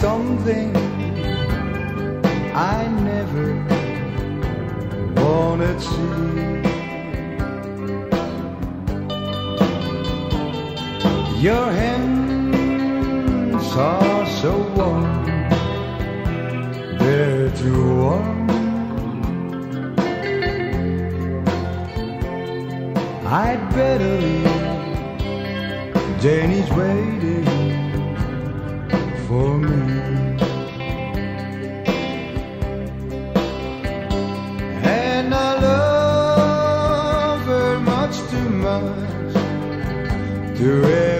Something I never wanted to see. Your hands are so warm, they're too warm. I'd better leave. Jenny's waiting for me. You.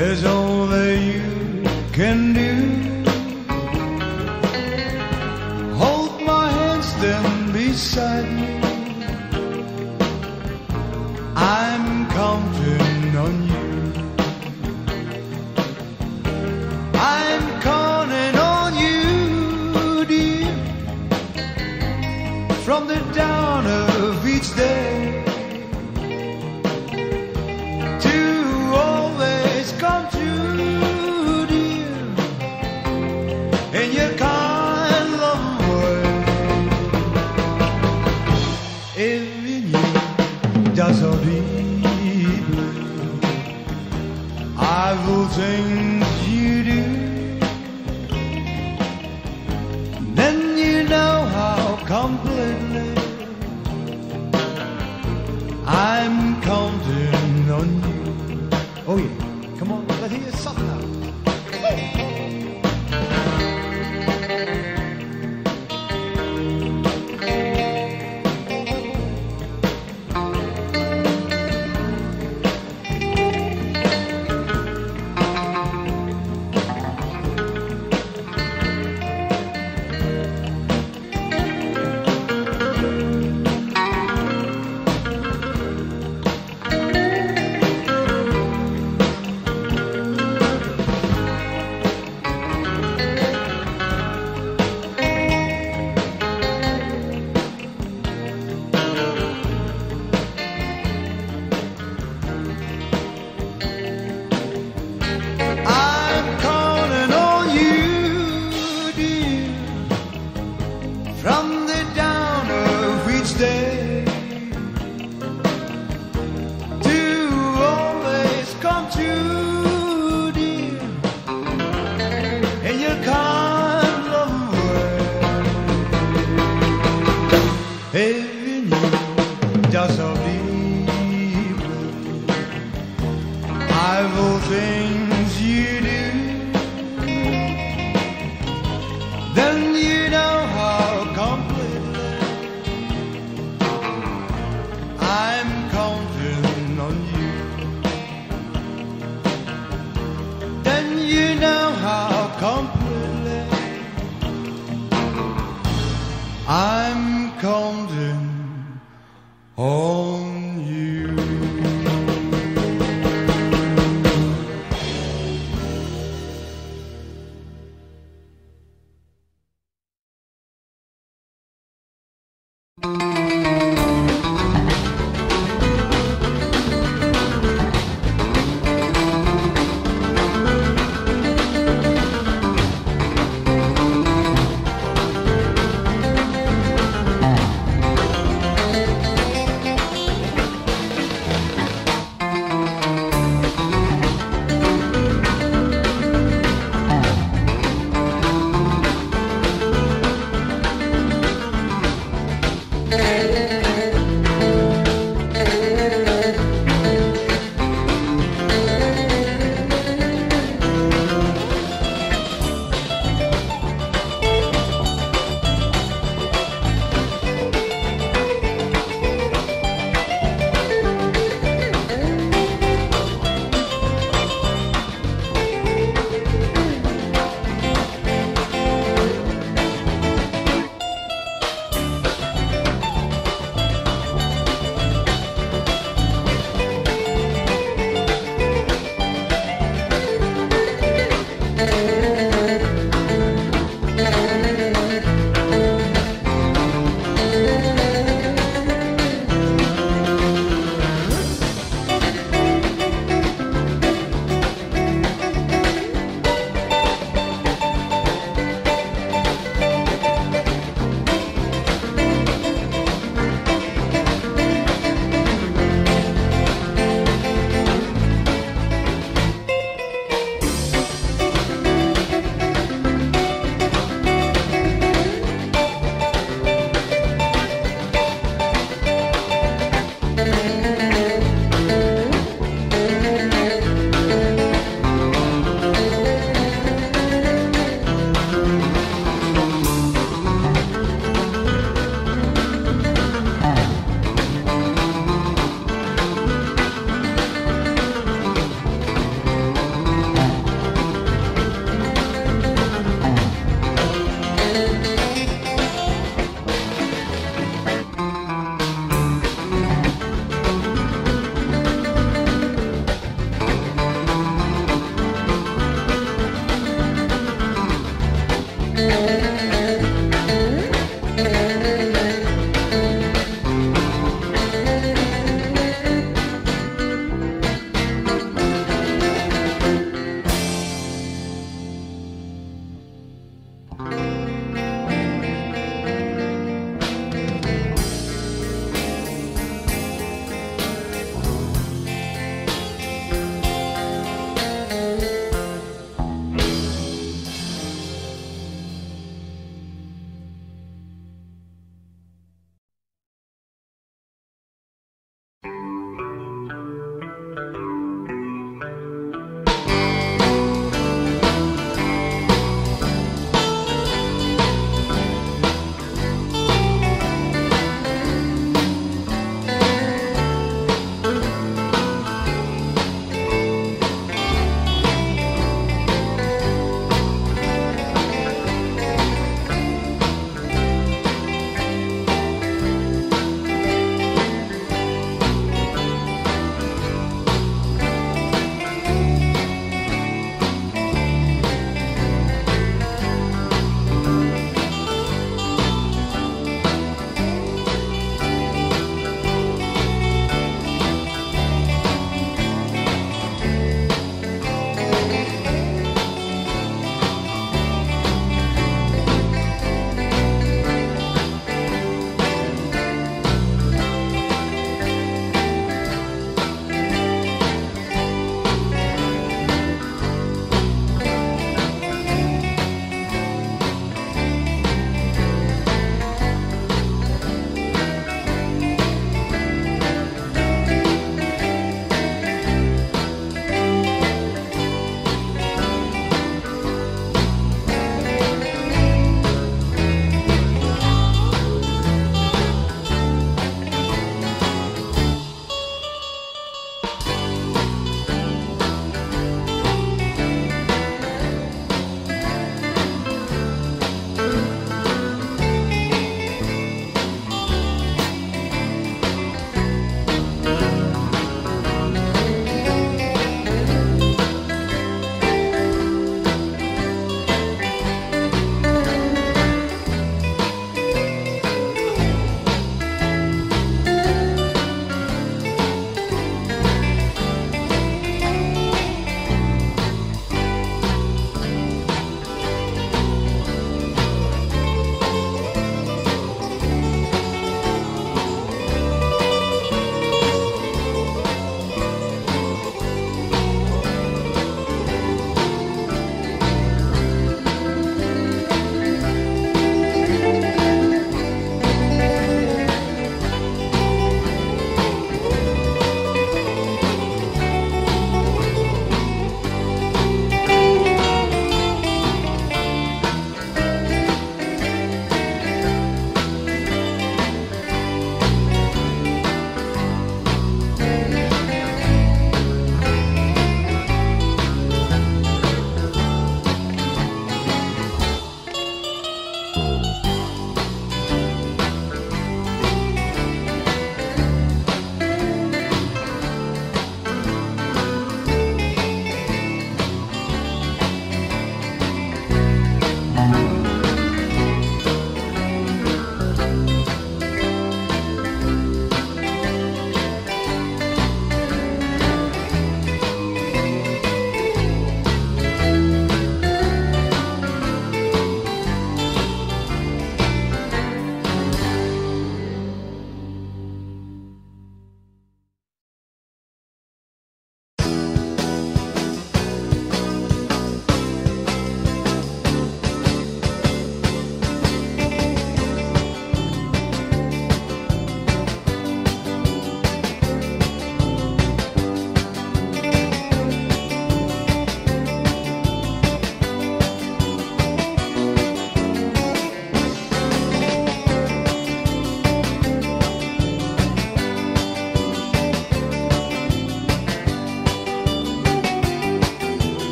Is all that you can do.